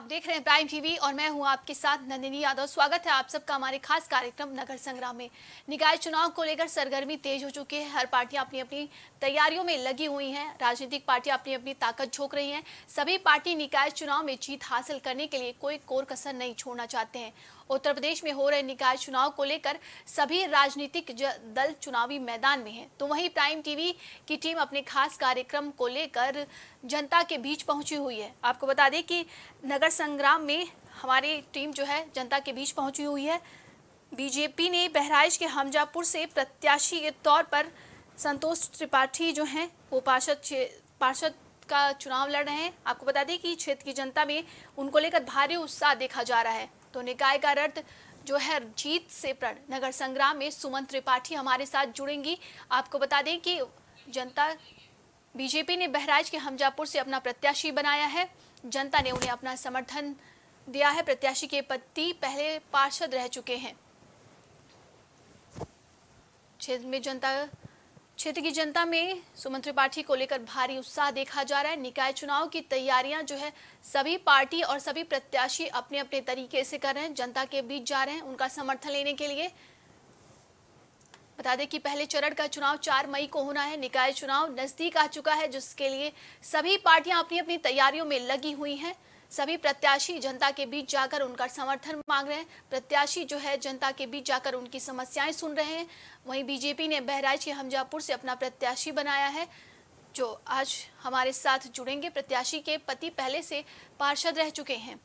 आप देख रहे हैं प्राइम टीवी और मैं हूँ आपके साथ नंदिनी यादव। स्वागत है आप सबका हमारे खास कार्यक्रम नगर संग्राम में। निकाय चुनाव को लेकर सरगर्मी तेज हो चुकी है। हर पार्टियाँ अपनी अपनी तैयारियों में लगी हुई हैं। राजनीतिक पार्टियाँ अपनी अपनी ताकत झोंक रही हैं। सभी पार्टी निकाय चुनाव में जीत हासिल करने के लिए कोई कोर कसर नहीं छोड़ना चाहते हैं। उत्तर प्रदेश में हो रहे निकाय चुनाव को लेकर सभी राजनीतिक दल चुनावी मैदान में हैं। तो वहीं प्राइम टीवी की टीम अपने खास कार्यक्रम को लेकर जनता के बीच पहुँची हुई है। आपको बता दें कि नगर संग्राम में हमारी टीम जो है जनता के बीच पहुँची हुई है। बीजेपी ने बहराइच के हमजापुर से प्रत्याशी के तौर पर संतोष त्रिपाठी जो हैं, वो पार्षद पार्षद का चुनाव लड़ रहे हैं। आपको बता दें कि क्षेत्र की जनता में उनको लेकर भारी उत्साह देखा जा रहा है। तो निकाय का रथ जो है जीत से प्रण। नगर संग्राम में सुमन त्रिपाठी हमारे साथ जुड़ेंगी। आपको बता दें कि जनता, बीजेपी ने बहराइच के हमजापुर से अपना प्रत्याशी बनाया है। जनता ने उन्हें अपना समर्थन दिया है। प्रत्याशी के पति पहले पार्षद रह चुके हैं। क्षेत्र में जनता क्षेत्र की जनता में सुमन त्रिपाठी को लेकर भारी उत्साह देखा जा रहा है। निकाय चुनाव की तैयारियाँ जो है, सभी पार्टी और सभी प्रत्याशी अपने अपने तरीके से कर रहे हैं। जनता के बीच जा रहे हैं उनका समर्थन लेने के लिए। बता दें कि पहले चरण का चुनाव चार मई को होना है। निकाय चुनाव नज़दीक आ चुका है, जिसके लिए सभी पार्टियाँ अपनी अपनी तैयारियों में लगी हुई हैं। सभी प्रत्याशी जनता के बीच जाकर उनका समर्थन मांग रहे हैं। प्रत्याशी जो है, जनता के बीच जाकर उनकी समस्याएँ सुन रहे हैं। वहीं बीजेपी ने बहराइच के हमजापुर से अपना प्रत्याशी बनाया है, जो आज हमारे साथ जुड़ेंगे। प्रत्याशी के पति पहले से पार्षद रह चुके हैं।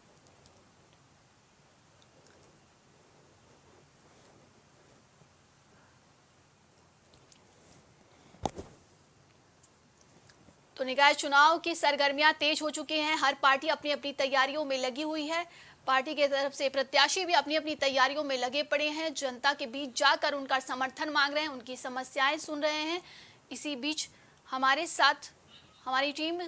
तो निकाय चुनाव की सरगर्मियाँ तेज हो चुकी हैं। हर पार्टी अपनी अपनी तैयारियों में लगी हुई है। पार्टी की तरफ़ से प्रत्याशी भी अपनी अपनी तैयारियों में लगे पड़े हैं। जनता के बीच जाकर उनका समर्थन मांग रहे हैं, उनकी समस्याएँ सुन रहे हैं। इसी बीच हमारे साथ हमारी टीम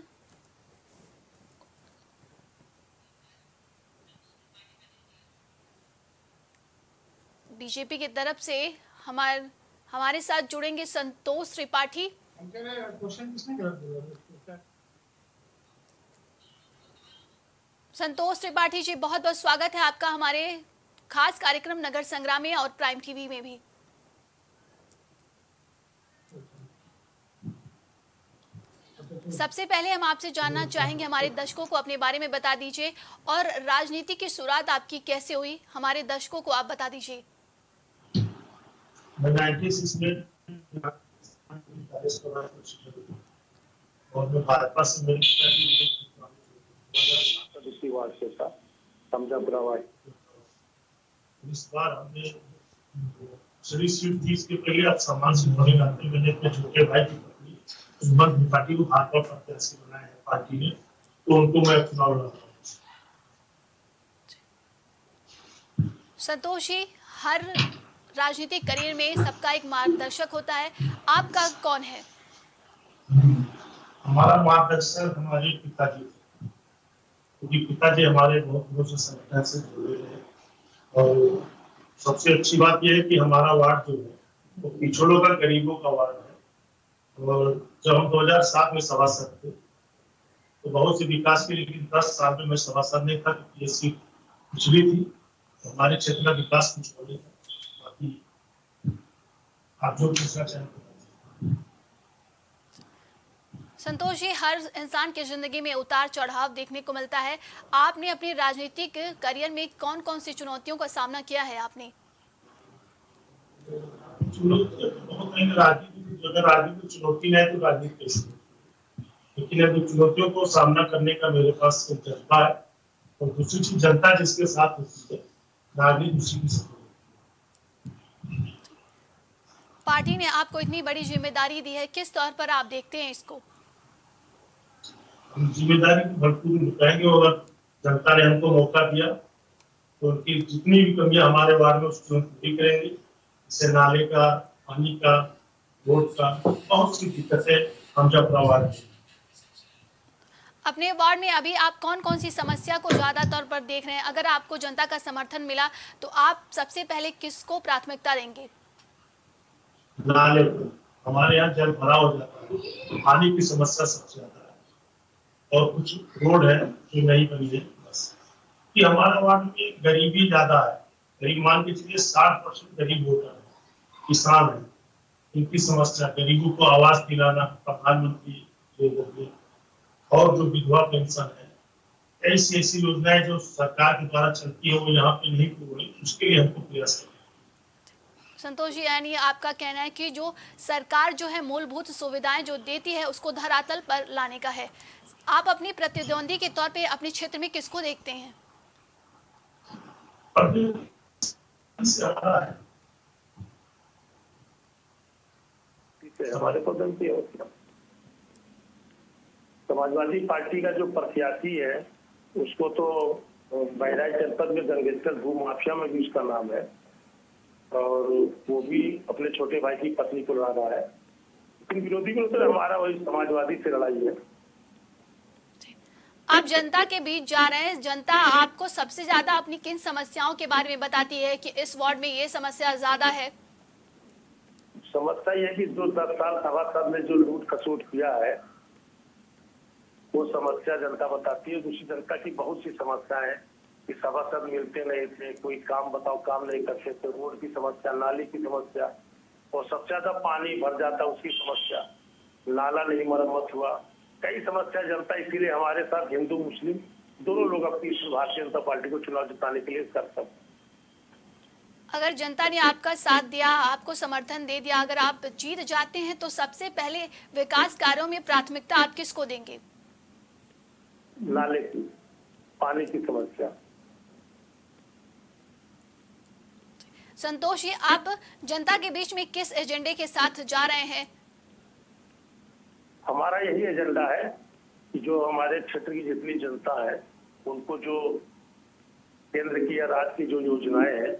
बीजेपी की तरफ़ से हमारे हमारे साथ जुड़ेंगे संतोष त्रिपाठी। संतोष त्रिपाठी जी बहुत बहुत स्वागत है आपका हमारे खास कार्यक्रम नगर संग्राम में और प्राइम टीवी में भी। सबसे पहले हम आपसे जानना चाहेंगे हमारे दर्शकों को अपने बारे में बता दीजिए और राजनीति की शुरुआत आपकी कैसे हुई? हमारे दर्शकों को आप बता दीजिए। और मैं भाजपा से मेरी वार्ड से था समझापुरा वार्ड इस बार हमने पहले से नाते मैंने अपने छोटे भाई की पत्नी सुमन को पार्टी ने तो उनको मैं चुनाव लड़ा संतोष जी हर राजनीतिक करियर में सबका एक मार्गदर्शक होता है। आपका कौन है? हमारा मार्गदर्शक हमारे पिताजी क्योंकि पिताजी हमारे बहुत से संगठन से जुड़े हैं और सबसे अच्छी बात यह है कि हमारा वार्ड जो है, वो पिछड़ों का, गरीबों का वार्ड है। और जब हम 2007 में सभासद थे तो बहुत से विकास के लेकिन 10 साल में मैं सभासद नहीं था, क्योंकि ये सीट पिछड़ी थी। हमारे क्षेत्र का विकास कुछ हो नहीं था आप जो पूछना चाहें संतोष जी हर इंसान की ज़िंदगी में उतार चढ़ाव देखने को मिलता है। आपने अपने राजनीतिक करियर में कौन कौन सी चुनौतियों का सामना किया है आपने? अगर राजनीति चुनौती है तो राजनीति कैसे लेकिन अब चुनौतियों को सामना करने का मेरे पास जज्बा है और दूसरी चीज़ जनता जिसके साथ होती है राजनीति उसी की पार्टी ने आपको इतनी बड़ी ज़िम्मेदारी दी है किस तौर पर आप देखते हैं इसको? ज़िम्मेदारी भरपूर निभाएँगे और जनता ने हमको मौका दिया तो उनकी जितनी भी कमियाँ हमारे वार्ड में उसकी पूरी करेंगे जैसे नाले का पानी का रोड का बहुत सी दिक्कतें हम जब वार्ड अपने वार्ड में अभी आप कौन कौन सी समस्या को ज़्यादा तौर पर देख रहे हैं? अगर आपको जनता का समर्थन मिला तो आप सबसे पहले किसको प्राथमिकता देंगे? नाले हमारे यहाँ जल भरा हो जाता है। पानी की समस्या सबसे ज़्यादा है। और कुछ रोड है जो नहीं बनी है। बस। कि हमारा वार्ड में गरीबी ज़्यादा है। गरीब मान के चलिए साठ परसेंट गरीब वोटर है। किसान है। इनकी समस्या, गरीबों को आवास दिलाना प्रधानमंत्री और जो विधवा पेंशन है ऐसी ऐसी योजनाएँ जो सरकार के द्वारा चलती है, वो यहाँ पे नहीं पूरी उसके लिए हमको प्रयास करना संतोष जी, यानी आपका कहना है कि जो सरकार जो है मूलभूत सुविधाएँ जो देती है, उसको धरातल पर लाने का है। आप अपनी प्रतिद्वंदी के तौर पे अपने क्षेत्र में किसको देखते हैं? हमारे समाजवादी पार्टी का जो प्रत्याशी है, उसको तो बहराइच जनपद में गंगेश्वर भू माफिया में भी उसका नाम है। और वो भी अपने छोटे भाई की पत्नी को लड़ा रहा है। लेकिन विरोधी को तो हमारा वही समाजवादी से लड़ाई है। आप जनता के बीच जा रहे हैं। जनता आपको सबसे ज़्यादा अपनी किन समस्याओं के बारे में बताती है कि इस वार्ड में ये समस्या ज़्यादा है? समस्या ये कि जो दस साल सभासद ने जो लूट खसूट किया है वो समस्या जनता बताती है। दूसरी जनता की बहुत सी समस्या है। कि सभासद मिलते नहीं थे कोई काम बताओ काम नहीं करते थे रोड की समस्या नाली की समस्या और सबसे ज़्यादा पानी भर जाता उसकी समस्या। नाला नहीं मरम्मत हुआ। कई समस्या जनता इसीलिए हमारे साथ हिंदू मुस्लिम दोनों लोग अपनी भारतीय जनता पार्टी को चुनाव जिताने के लिए कर सकते अगर जनता ने आपका साथ दिया आपको समर्थन दे दिया अगर आप जीत जाते हैं तो सबसे पहले विकास कार्यों में प्राथमिकता आप किसको देंगे? नाले की पानी की समस्या। संतोष जी, आप जनता के बीच में किस एजेंडे के साथ जा रहे हैं? हमारा यही एजेंडा है कि जो हमारे क्षेत्र की जितनी जनता है, उनको जो केंद्र की या राज्य की जो योजनाएँ हैं,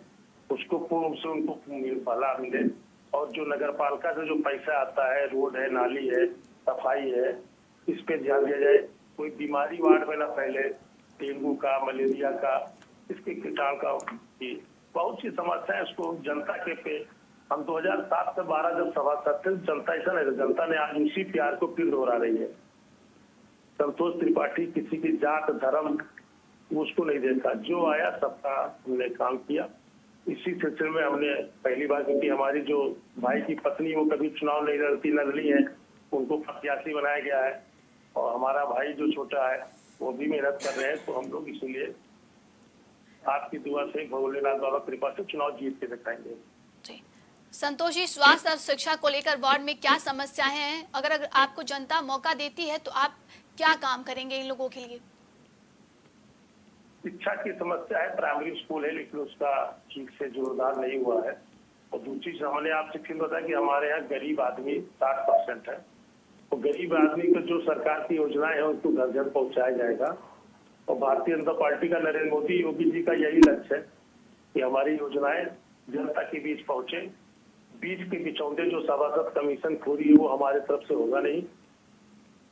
उसको पूर्ण से उनको लाभ मिले। और जो नगर पालिका से जो पैसा आता है, रोड है, नाली है, सफ़ाई है, इस पे ध्यान दिया जाए, कोई बीमारी वार्ड में ना फैले, डेंगू का, मलेरिया का, इसके कीटाणु का बहुत सी समस्या उसको जनता के पे। हम 2007 से 12 जब सभा करते जनता ऐसा नहीं, जनता ने आज उसी प्यार को फिर दोहरा रही है। संतोष त्रिपाठी किसी की जात, धर्म, उसको नहीं देखा जो आया, सबका हमने काम किया। इसी सिलसिले में हमने पहली बार क्योंकि हमारी जो भाई की पत्नी, वो कभी चुनाव नहीं लड़ती लड़ली है, उनको प्रत्याशी बनाया गया है। और हमारा भाई जो छोटा है, वो भी मेहनत कर रहे हैं तो हम लोग इसीलिए आपकी दुआ से भोलेनाथ बाबा कृपा से चुनाव जीत के दिखाएँगे। संतोष जी स्वास्थ्य और शिक्षा को लेकर वार्ड में क्या समस्या है? अगर, अगर आपको जनता मौका देती है तो आप क्या काम करेंगे इन लोगों के लिए? शिक्षा की समस्या है प्राइमरी स्कूल है लेकिन उसका ठीक से जोरदार नहीं हुआ है। और दूसरी चीज़ हमने आपसे फिर बताया कि हमारे यहाँ गरीब आदमी साठ परसेंट है। तो गरीब आदमी को जो सरकार की योजनाएँ है उसको घर घर पहुँचाया जाएगा। और भारतीय जनता पार्टी का नरेंद्र मोदी योगी जी का यही लक्ष्य है कि हमारी योजनाएँ जनता के बीच पहुँचे। बीच के बिचौंदे जो सभासद कमीशन खोरी है वो हमारे तरफ़ से होगा नहीं।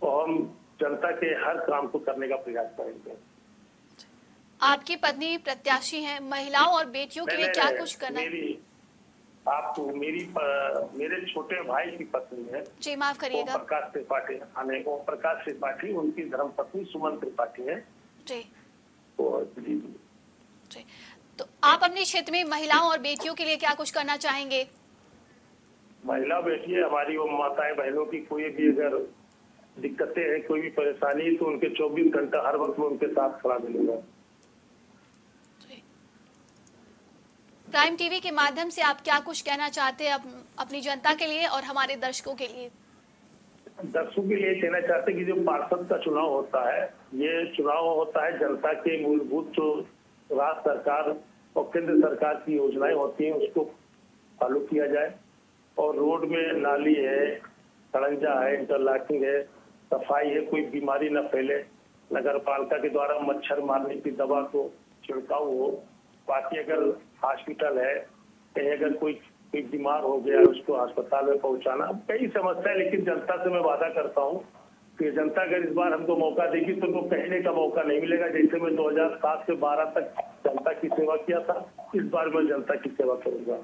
और हम जनता के हर काम को करने का प्रयास करेंगे। आपकी पत्नी प्रत्याशी हैं महिलाओं और बेटियों के लिए क्या कुछ करना मेरी आपको मेरी मेरे छोटे भाई की पत्नी है। जी माफ़ करिएगा। प्रकाश त्रिपाठी ओम प्रकाश त्रिपाठी उनकी धर्म पत्नी सुमन त्रिपाठी है। जी। जी। तो आप अपने क्षेत्र में महिलाओं और बेटियों के लिए क्या कुछ करना चाहेंगे? महिला बेटी हमारी वो माताएँ बहनों की कोई भी अगर दिक्कतें हैं कोई भी परेशानी तो उनके 24 घंटा हर वक्त में उनके साथ खड़ा मिलूँगा। प्राइम टीवी के माध्यम से आप क्या कुछ कहना चाहते हैं अपनी जनता के लिए और हमारे दर्शकों के लिए? दर्शकों के लिए कहना चाहते हैं कि जो पार्षद का चुनाव होता है, ये चुनाव होता है जनता के मूलभूत जो राज्य सरकार और केंद्र सरकार की योजनाएँ होती हैं, उसको फॉलो किया जाए। और रोड में नाली है, सड़ंजा है, इंटरलॉकिंग है, सफ़ाई है, कोई बीमारी न फैले नगर पालिका के द्वारा मच्छर मारने की दवा को छिड़काव हो, बाकी अगर हॉस्पिटल है, कहीं अगर कोई बीमार हो गया है उसको अस्पताल में पहुंचाना। कई समस्या है लेकिन जनता से मैं वादा करता हूँ कि जनता अगर इस बार हमको मौका देगी तो उनको कहने का मौका नहीं मिलेगा जैसे मैं 2007 से 12 तक जनता की सेवा किया था इस बार मैं जनता की सेवा करूँगा।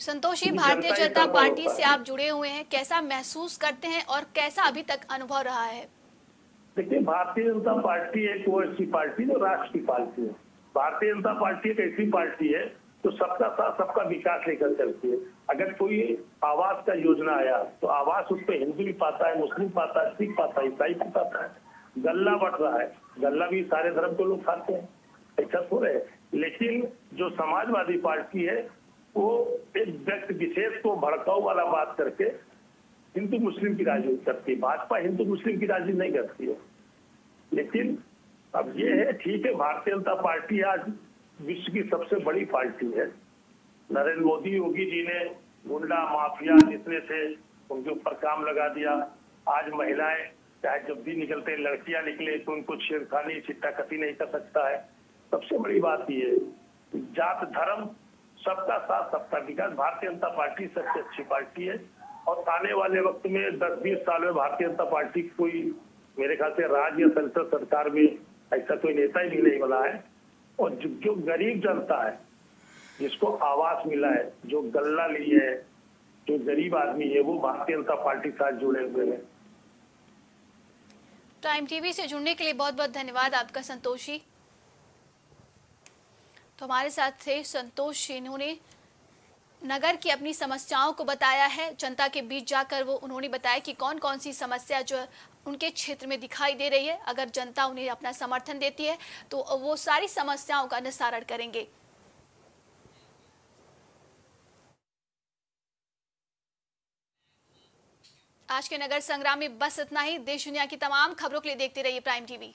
संतोष जी भारतीय जनता पार्टी से आप जुड़े हुए हैं कैसा महसूस करते हैं और कैसा अभी तक अनुभव रहा है? देखिए भारतीय जनता पार्टी एक वो ऐसी पार्टी जो राष्ट्र की पार्टी है। भारतीय जनता पार्टी एक ऐसी पार्टी है जो सबका साथ सबका विकास लेकर चलती है। अगर कोई आवास का योजना आया तो आवास उस पर हिंदू भी पाता है, मुस्लिम पाता है, सिख पाता है, ईसाई भी पाता है। गल्ला बढ़ रहा है। गल्ला भी सारे धर्म के लोग खाते हैं। ऐसा है। लेकिन जो समाजवादी पार्टी है, वो एक व्यक्ति विशेष को भड़काऊ वाला बात करके हिंदू मुस्लिम की राजनीति करती है। भाजपा हिंदू मुस्लिम की राजनीति नहीं करती है। लेकिन अब ये है, ठीक है, भारतीय जनता पार्टी आज विश्व की सबसे बड़ी पार्टी है। नरेंद्र मोदी, योगी जी ने गुंडा, माफिया जितने थे, उनके ऊपर काम लगा दिया। आज महिलाएँ चाहे जब भी निकलते लड़कियाँ निकले तो उनको छेड़खानी चिट्टा कती नहीं कर सकता है। सबसे बड़ी बात ये जात, धर्म, सबका साथ, सबका विकास। भारतीय जनता पार्टी सबसे अच्छी पार्टी है। और आने वाले वक्त में दस बीस साल में भारतीय जनता पार्टी कोई मेरे ख्याल से राज्य या संसद सरकार में ऐसा कोई नेता ही नहीं बना है। और जो, जो गरीब जनता है जिसको आवास मिला है जो गल्ला ली है जो गरीब आदमी है वो भारतीय जनता पार्टी साथ जुड़े हुए हैं। टाइम टीवी से जुड़ने के लिए बहुत बहुत धन्यवाद आपका संतोषी। तो हमारे साथ थे संतोष इन्होंने नगर की अपनी समस्याओं को बताया है जनता के बीच जाकर वो उन्होंने बताया कि कौन कौन सी समस्या जो उनके क्षेत्र में दिखाई दे रही है। अगर जनता उन्हें अपना समर्थन देती है तो वो सारी समस्याओं का निस्तारण करेंगे। आज के नगर संग्राम में बस इतना ही। देश दुनिया की तमाम खबरों के लिए देखते रहिए प्राइम टीवी।